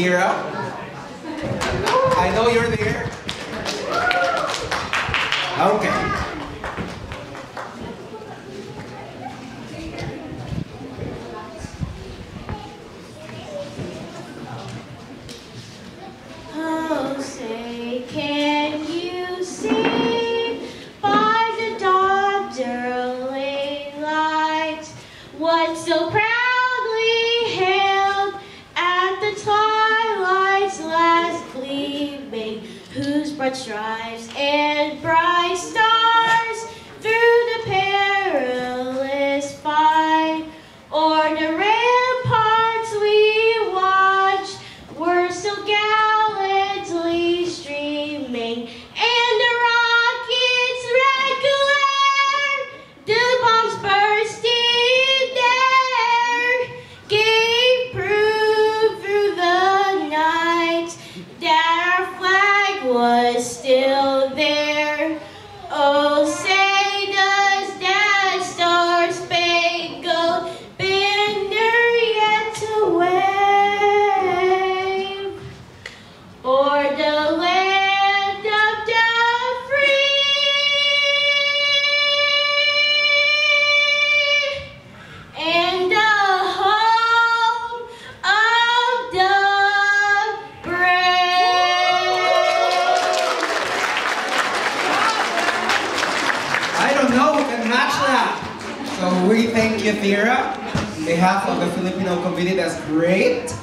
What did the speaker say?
Here. I know you're there. whose broad stripes and bright stars. don't know can match that. So we thank you, Thera, on behalf of the Filipino community. That's great.